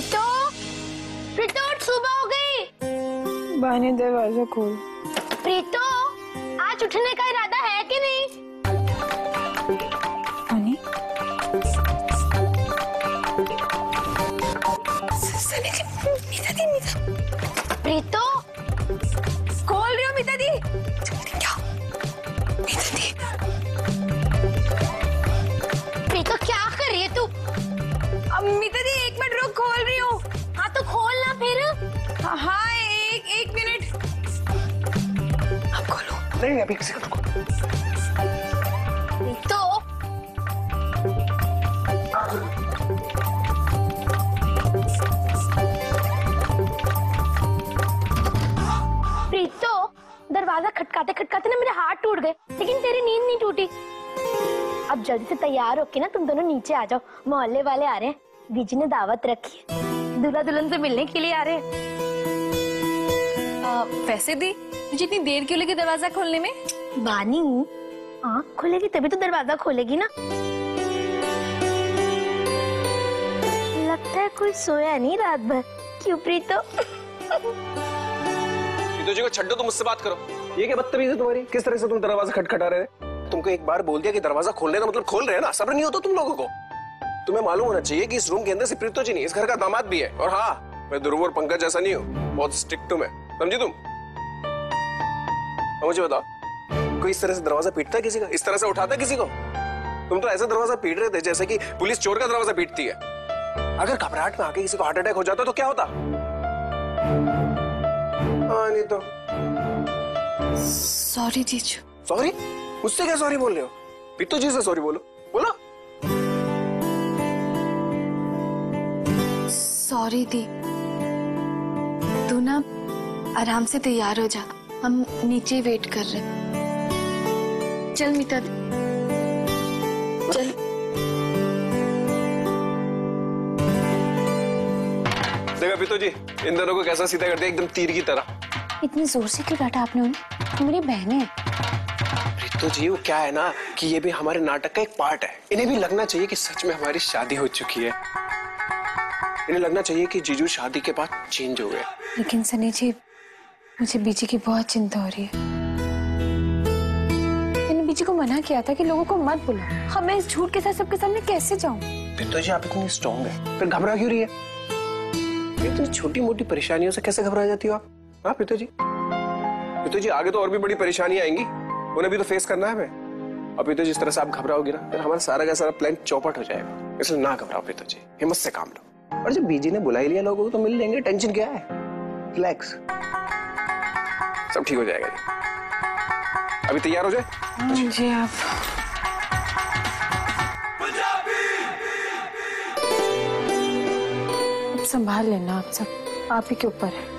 प्रीतो? प्रीतो सुबह हो गई। बानी दरवाज़ा खोल। प्रीतो आज उठने का इरादा नहीं अभी किसी को रुको प्रीतो प्रीतो, दरवाज़ा खटकाते खटकाते ना मेरे हाथ टूट गए, लेकिन तेरी नींद नहीं टूटी। अब जल्दी से तैयार होके ना तुम दोनों नीचे आ जाओ। मोहल्ले वाले आ रहे हैं, बीजी ने दावत रखी दूल्हा दुल्हन से मिलने के लिए आ रहे हैं। वैसे दी? मुझे इतनी देर क्यों लगी दरवाज़ा खोलने में? बानी आँख खुलेगी तभी तो दरवाज़ा खोलेगी ना। लगता है कोई सोया नहीं रात भर। क्यों प्रीतो? पीतो जी को छड्डो तुम मुझसे बात करो। ये क्या बदतमीजी है तुम्हारी? किस तरह से तुम दरवाज़ा खटखटा रहे तुमको एक बार बोल दिया कि दरवाज़ा खोलने का मतलब खोल रहे हैं ना? सब्र नहीं होता तुम लोगों को। तुम्हें मालूम होना चाहिए कि इस रूम के अंदर सिर्फ़ प्रीतो जी नहीं इस घर का दामाद भी है। और हाँ मैं ध्रुव और पंकज जैसा नहीं हूँ। बहुत स्ट्रिक्ट हूँ मैं। समझी तुम? मुझे बताओ कोई इस तरह से दरवाज़ा पीटता है किसी का? इस तरह से उठाता है किसी को? तुम तो ऐसा दरवाज़ा पीट रहे थे जैसे कि पुलिस चोर का दरवाज़ा पीटती है। अगर घबराहट में आके किसी को हार्ट अटैक हो जाता तो क्या होता? हाँ नहीं तो। सॉरी जीजू। सॉरी मुझसे क्या सॉरी बोल रहे हो? पित्तू जी से सॉरी बोलो। बोलो। सॉरी दी तू ना आराम से तैयार हो जा। हम नीचे वेट कर रहे हैं। चल मीता दी। चल। देखा पित्तू जी इन दोनों को कैसा सीधा कर दिया एकदम तीर की तरह। इतनी ज़ोर से क्यों डांटा आपने उन्हें? तो मेरी बहन है। पित्तू जी वो क्या है ना कि ये भी हमारे नाटक का एक पार्ट है। इन्हें भी लगना चाहिए कि सच में हमारी शादी हो चुकी है। इन्हें लगना चाहिए कि जीजू शादी के बाद चेंज हो गए। लेकिन सनी जी मुझे बीजी की बहुत चिंता हो रही है। मैंने बीजी को मना किया था कि लोगों को मत बुलाओ। हाँ मैं इस झूठ के साथ सबके सामने कैसे जाऊँ? पित्तू जी आप इतनी स्ट्रॉन्ग है। फिर घबरा क्यों रही है? इतनी छोटी मोटी परेशानियों से कैसे घबरा जाती हो आप? हाँ पित्तू जी पित्तू जी आगे तो और भी बड़ी परेशानियाँ आएँगी। उन्हें भी तो फेस करना है हमें। अब पित्तू जी इस तरह से आप घबराओगे ना, फिर हमारा सारा का सारा प्लान चौपट हो जाएगा। इसलिए ना घबराओ पित्तू जी हिम्मत से काम लो। और जब बीजी ने बुला ही लिया लोगों को तो मिल लेंगे। टेंशन क्या है? रिलैक्स सब ठीक हो जाएगा जी। अभी तैयार हो जाए? जी आप। संभाल लेना, आप सब, आप ही के ऊपर है।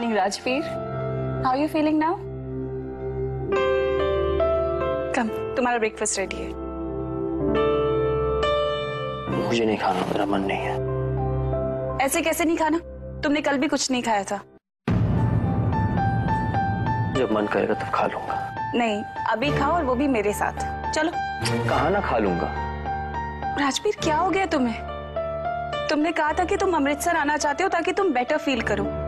Morning, Rajveer. How are you feeling now? Come, तुम्हारा ब्रेकफास्ट रेडी है. मुझे नहीं खाना मेरा मन नहीं है। ऐसे कैसे नहीं खाना? तुमने कल भी कुछ नहीं खाया था। जब मन करेगा तब खा लूँगा। नहीं अभी खाओ और वो भी मेरे साथ। चलो। कहा ना खा लूँगा? राजवीर क्या हो गया तुम्हें? तुमने कहा था कि तुम अमृतसर आना चाहते हो ताकि तुम बेटर फील करो।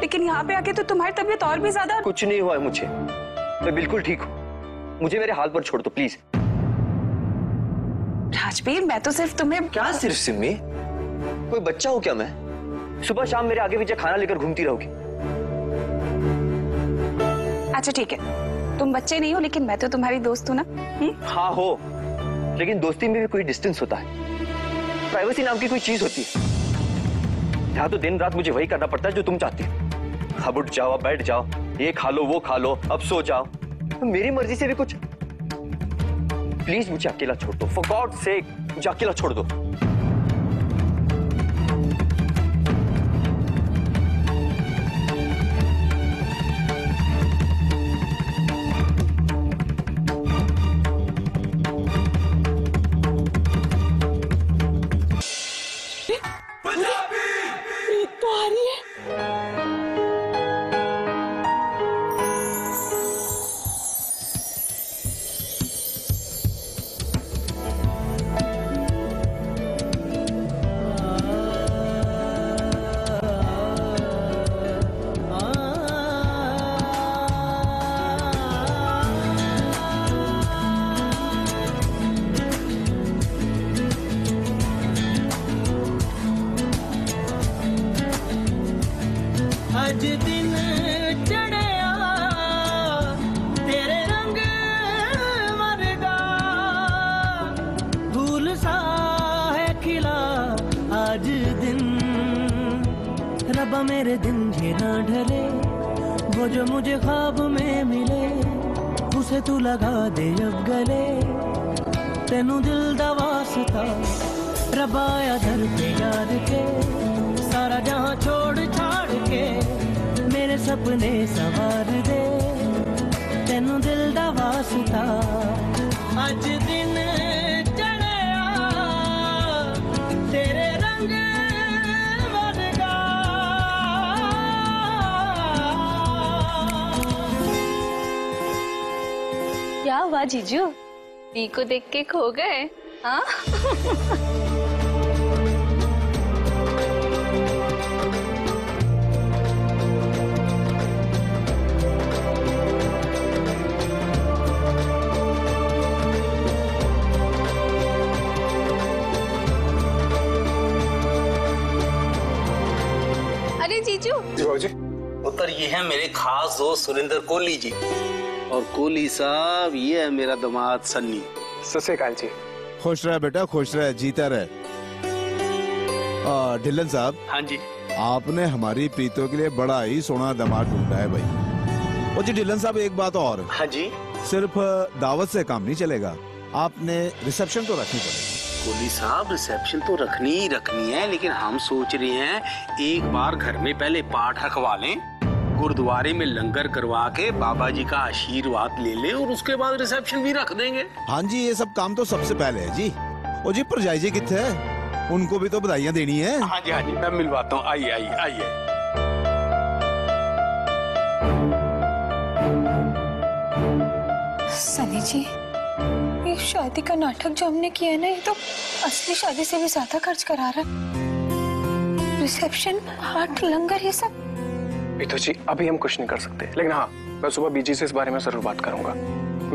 लेकिन यहाँ पे आके तो तुम्हारी तबीयत और भी ज़्यादा कुछ नहीं हुआ है मुझे। मैं बिल्कुल ठीक हूँ। मुझे मेरे हाल पर छोड़ दो प्लीज़। राजवीर मैं तो सिर्फ़ तुम्हें क्या सिर्फ़ सिमी कोई बच्चा हूँ क्या मैं? सुबह शाम मेरे आगे पीछे खाना लेकर घूमती रहोगी। अच्छा ठीक है। तुम बच्चे नहीं हो लेकिन मैं तो तुम्हारी दोस्त हूँ ना? हम्म? हाँ हो। लेकिन दोस्ती में भी कोई डिस्टेंस होता है। प्राइवेसी नाम की कोई चीज़ होती है। यहाँ तो दिन रात मुझे वही करना पड़ता है जो तुम चाहती हो। अब उठ जाओ, अब बैठ जाओ। ये खा लो, वो खा लो, अब सो जाओ। तो मेरी मर्ज़ी से भी कुछ प्लीज़ मुझे अकेला छोड़ दो। फॉर गॉड से मुझे अकेला छोड़ दो। तो आ रही है। मेरे दिन ये ना ढले, वो जो मुझे ख्वाब में मिले, उसे तू लगा दे अब गले। तेनू दिल दा वास्ता रबाया दर पे याद के, सारा जहाँ छोड़ छाड़ के, मेरे सपने सवार दे। तेनू दिल दा वास्ता अज दे हुआ जीजू। दी को देख के खो गए। हाँ? अरे, जीजू। जी पुत्र ये है, मेरे खास दोस्त सुरेंद्र कोहली जी और कोहली साहब ये है मेरा दामाद सन्नी। सत श्रीकाल जी। खुश रहे बेटा खुश रहे जीता रहे। आ, ढिल्लन साहब हाँ जी। आपने हमारी प्रीतों के लिए बड़ा ही सोना दामाद ढूंढा है भाई। और जी ढिल्लन साहब एक बात और। हाँ जी। सिर्फ़ दावत से काम नहीं चलेगा आपने रिसेप्शन तो रखनी पड़ेगी। कोहली साहब रिसेप्शन तो रखनी ही रखनी है लेकिन हम सोच रहे हैं एक बार घर में पहले पाठ रखवा लें। गुरुद्वारे में लंगर करवा के बाबा जी का आशीर्वाद ले लें और उसके बाद रिसेप्शन भी रख देंगे। हाँ जी ये सब काम तो सबसे पहले है जी। और जी परजाई जी कितने उनको भी तो बधाइयाँ देनी है। हाँ जी हाँ जी मैं मिलवाता हूँ। आइए आइए आइए। सनी जी ये शादी का नाटक जो हमने किया है ना ये तो असली शादी से भी ज़्यादा खर्च करा रहा है। रिसेप्शन पाठ लंगर ये सब पीतो जी अभी हम कुछ नहीं कर सकते। लेकिन हाँ मैं सुबह बीजी से इस बारे में ज़रूर बात करूँगा।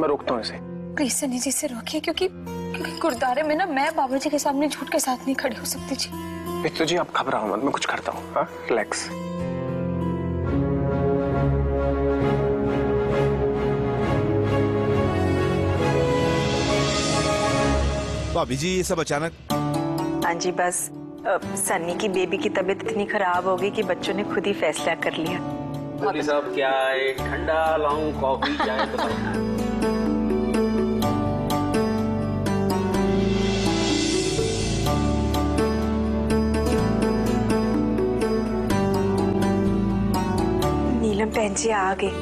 मैं रोकता हूँ इसे। प्लीज़ सनी जी से रोकिए क्योंकि क्योंकि गुरुद्वारे में ना मैं बाबा जी के सामने झूठ के साथ नहीं खड़ी हो सकती जी। पीतो जी आप घबराओ मत मैं कुछ करता हूँ। हाँ रिलैक्स भाभी जी ये सब अचानक? हाँ जी बस। सन्नी की बेबी की तबीयत इतनी खराब हो गई कि बच्चों ने खुद ही फैसला कर लिया। साहब क्या है? ठंडा लाऊं कॉफ़ी चाय बताओ नीलम बहन जी आ गए।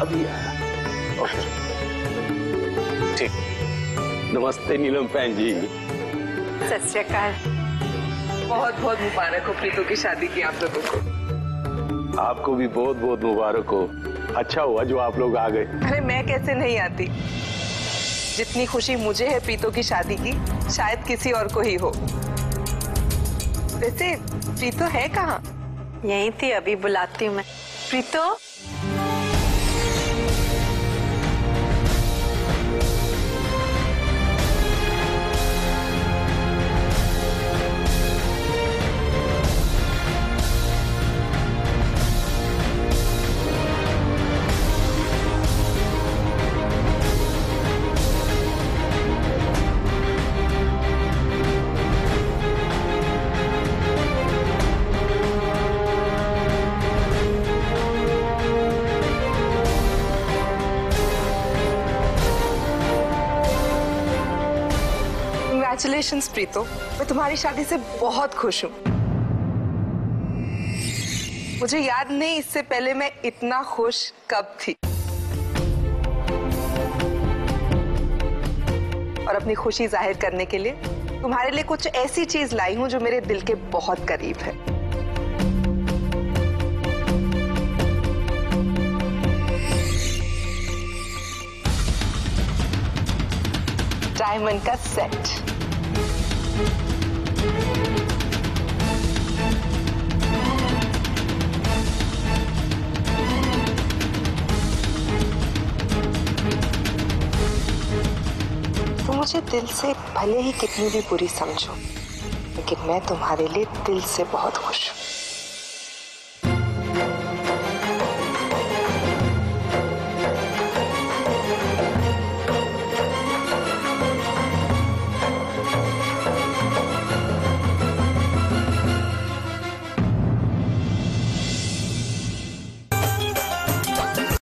अभी आया। ओके ठीक। नमस्ते नीलम बहन जी। सत श्री बहुत बहुत मुबारक हो प्रीतो की शादी की आप लोगों को। आपको भी बहुत बहुत मुबारक हो। अच्छा हुआ जो आप लोग आ गए। अरे मैं कैसे नहीं आती? जितनी खुशी मुझे है प्रीतो की शादी की शायद किसी और को ही हो। वैसे प्रीतो है कहाँ? यही थी अभी बुलाती हूँ मैं। प्रीतो? कंग्रेचुलेशन प्रीतो मैं तुम्हारी शादी से बहुत खुश हूँ। मुझे याद नहीं, इससे पहले मैं इतना खुश कब थी। और अपनी खुशी ज़ाहिर करने के लिए तुम्हारे लिए कुछ ऐसी चीज़ लाई हूँ जो मेरे दिल के बहुत करीब है। डायमंड का सेट मुझे दिल से भले ही कितनी भी बुरी समझो, लेकिन मैं तुम्हारे लिए दिल से बहुत खुश हूँ।